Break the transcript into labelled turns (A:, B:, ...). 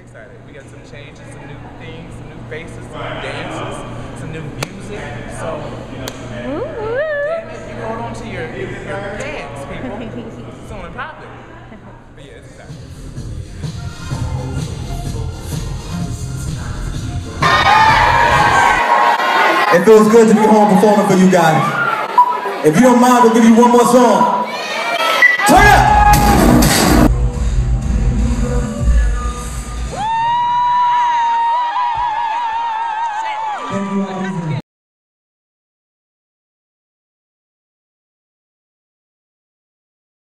A: excited. We got some changes, some new things, some new faces, some new dances, some new music. So, damn it, you hold on to your, your, your pants, people. It's on and popping. But yeah, it's exciting.
B: It feels good to be home performing for you guys. If you don't mind, we'll give you one more song. Turn up!